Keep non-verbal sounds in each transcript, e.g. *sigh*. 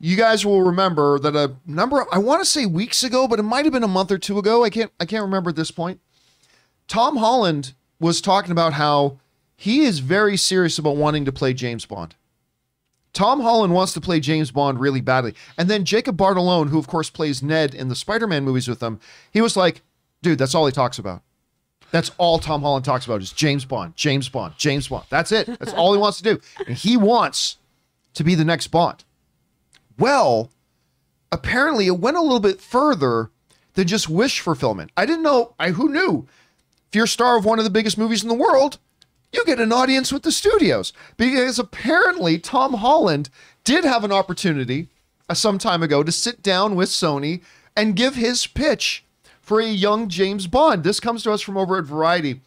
you guys will remember that a number of, I want to say weeks ago, but it might have been a month or two ago. I can't I can't remember at this point. Tom Holland was talking about how he is very serious about wanting to play James Bond. Tom Holland wants to play James Bond really badly. And then Jacob Batalon, who of course plays Ned in the Spider-Man movies with them, he was like, dude, that's all he talks about. That's all Tom Holland talks about is James Bond, James Bond, James Bond. That's it. That's all he wants to do. And he wants to be the next Bond. Well, apparently it went a little bit further than just wish fulfillment. I didn't know, I who knew? If you're a star of one of the biggest movies in the world, you get an audience with the studios. Because apparently Tom Holland did have an opportunity uh, some time ago to sit down with Sony and give his pitch for a young James Bond. This comes to us from over at Variety,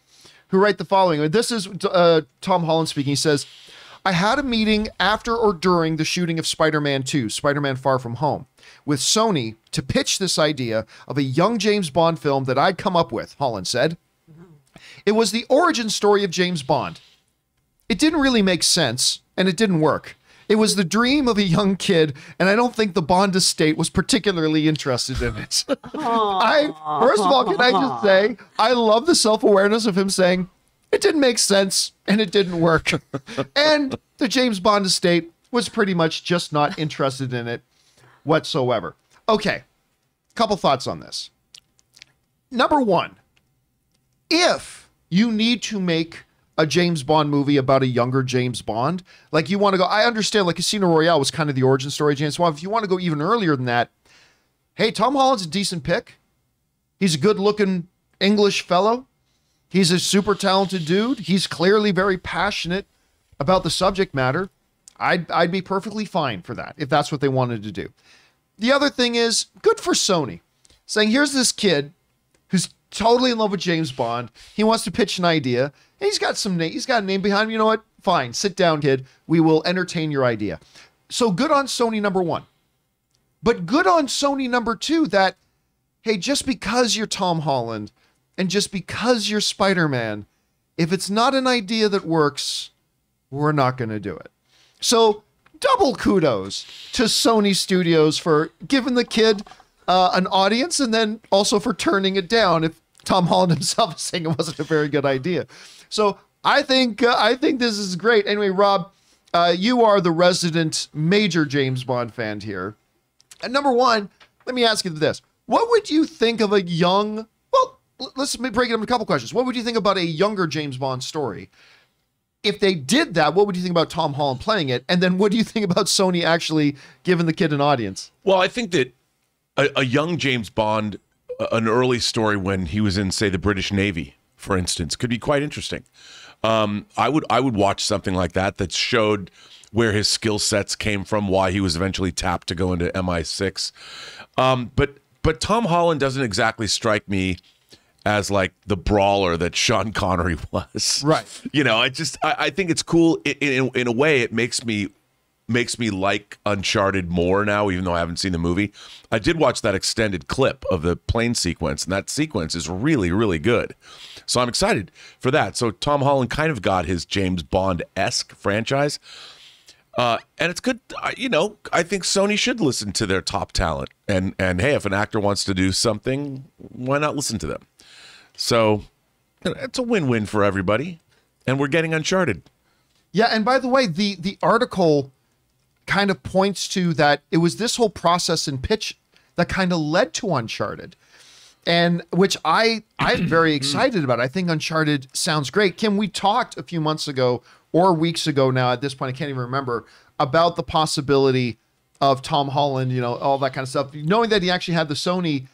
who write the following. This is uh, Tom Holland speaking. He says, I had a meeting after or during the shooting of Spider Man 2, Spider Man Far From Home, with Sony to pitch this idea of a young James Bond film that I'd come up with, Holland said. It was the origin story of James Bond. It didn't really make sense, and it didn't work. It was the dream of a young kid, and I don't think the Bond estate was particularly interested in it. *laughs* I first of all, can I just say I love the self-awareness of him saying it didn't make sense and it didn't work. and the James Bond estate was pretty much just not interested in it whatsoever. Okay, couple thoughts on this. Number one, if you need to make a James Bond movie about a younger James Bond, like you want to go, I understand, like Casino Royale was kind of the origin story of James Bond. If you want to go even earlier than that, hey, Tom Holland's a decent pick. He's a good looking English fellow. He's a super talented dude. He's clearly very passionate about the subject matter. I'd, I'd be perfectly fine for that if that's what they wanted to do. The other thing is good for Sony saying, here's this kid who's totally in love with James Bond. He wants to pitch an idea. he's got some name. He's got a name behind him. You know what? Fine. Sit down, kid. We will entertain your idea. So good on Sony number one. But good on Sony number two that, hey, just because you're Tom Holland and just because you're Spider Man, if it's not an idea that works, we're not going to do it. So, double kudos to Sony Studios for giving the kid uh, an audience and then also for turning it down if Tom Holland himself *laughs* is saying it wasn't a very good idea. So, I think uh, I think this is great. Anyway, Rob, uh, you are the resident major James Bond fan here. And number one, let me ask you this: What would you think of a young let's break it up into a couple questions. What would you think about a younger James Bond story? If they did that, what would you think about Tom Holland playing it? And then what do you think about Sony actually giving the kid an audience? Well, I think that a, a young James Bond, an early story when he was in, say, the British Navy, for instance, could be quite interesting. Um, I would I would watch something like that that showed where his skill sets came from, why he was eventually tapped to go into MI6. Um, but but Tom Holland doesn't exactly strike me as like the brawler that Sean Connery *laughs* was. Right. You know, I just I, I think it's cool. In, in, in a way, it makes me makes me like Uncharted more now, even though I haven't seen the movie. I did watch that extended clip of the plane sequence, and that sequence is really really good. So I'm excited for that. So Tom Holland kind of got his James Bond esque franchise. Uh, and it's good, you know. I think Sony should listen to their top talent, and and hey, if an actor wants to do something, why not listen to them? So it's a win-win for everybody, and we're getting Uncharted. Yeah, and by the way, the the article kind of points to that it was this whole process and pitch that kind of led to Uncharted. And which I I'm *clears throat* very mm-hmm. excited about. I think Uncharted sounds great. Kim, we talked a few months ago or weeks ago now at this point, I can't even remember, about the possibility of Tom Holland, you know, all that kind of stuff. Knowing that he actually had the Sony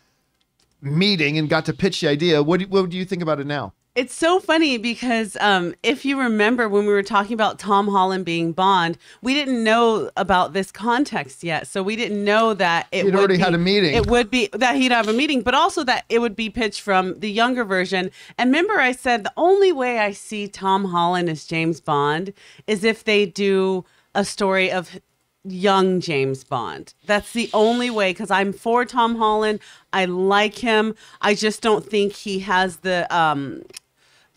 meeting and got to pitch the idea. What do, what do you think about it now? It's so funny because um, if you remember when we were talking about Tom Holland being Bond, we didn't know about this context yet. So we didn't know that it he'd already be, had a meeting. It would be that he'd have a meeting, but also that it would be pitched from the younger version. And remember, I said the only way I see Tom Holland as James Bond is if they do a story of young James Bond. That's the only way because I'm for Tom Holland. I like him. I just don't think he has the um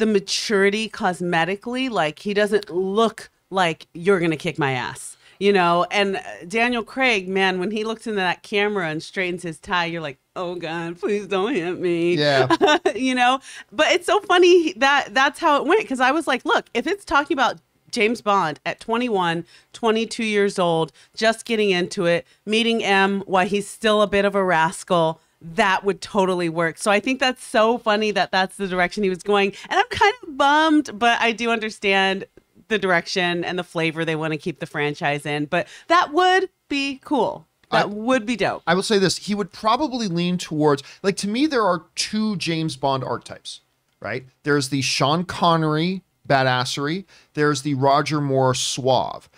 the maturity cosmetically. Like he doesn't look like you're gonna kick my ass. you know. And uh, Daniel Craig, man, when he looks into that camera and straightens his tie, you're like, oh God, please don't hit me. Yeah. *laughs* you know, but it's so funny that that's how it went because I was like, look, if it's talking about James Bond at 21, 22 years old, just getting into it, meeting M while he's still a bit of a rascal, that would totally work. So I think that's so funny that that's the direction he was going. And I'm kind of bummed, but I do understand the direction and the flavor they want to keep the franchise in. But that would be cool. That I- would be dope. I will say this: he would probably lean towards like to me. There are two James Bond archetypes, right? There's the Sean Connery badassery. There's the Roger Moore suave.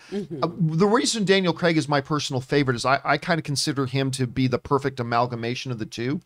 Uh, the reason Daniel Craig is my personal favorite is I, I kind of consider him to be the perfect amalgamation of the two.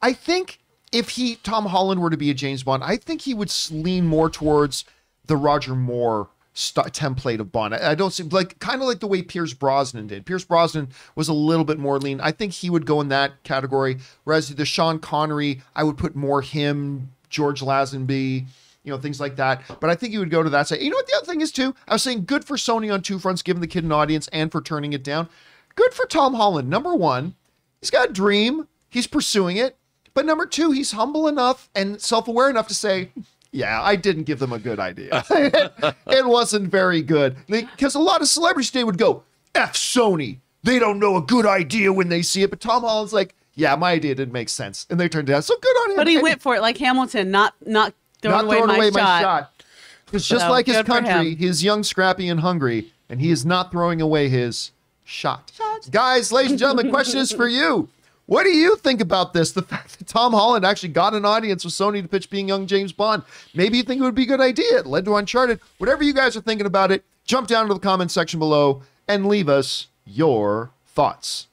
I think if he Tom Holland were to be a James Bond, I think he would lean more towards the Roger Moore st- template of Bond. I, I don't see like kind of like the way Pierce Brosnan did. Pierce Brosnan was a little bit more lean. I think he would go in that category. Whereas the Sean Connery, I would put more him, George Lazenby, you know, things like that. But I think he would go to that side. You know what the other thing is too? I was saying good for Sony on two fronts, giving the kid an audience and for turning it down. Good for Tom Holland. Number one, he's got a dream. He's pursuing it. But number two, he's humble enough and self-aware enough to say, yeah, I didn't give them a good idea. *laughs* *laughs* it wasn't very good. Because a lot of celebrities today would go, F Sony. They don't know a good idea when they see it. But Tom Holland's like, yeah, my idea didn't make sense. And they turned it down. So good on him. But he And went for it like Hamilton, not not throwing not away, throwing my, away shot. my shot. It's just So, like his country. him. He's young, scrappy, and hungry. And he is not throwing away his shot. Guys, ladies and gentlemen, the question is for you. What do you think about this? The fact that Tom Holland actually got an audience with Sony to pitch being young James Bond. Maybe you think it would be a good idea. It led to Uncharted. Whatever you guys are thinking about it, jump down to the comment section below and leave us your thoughts.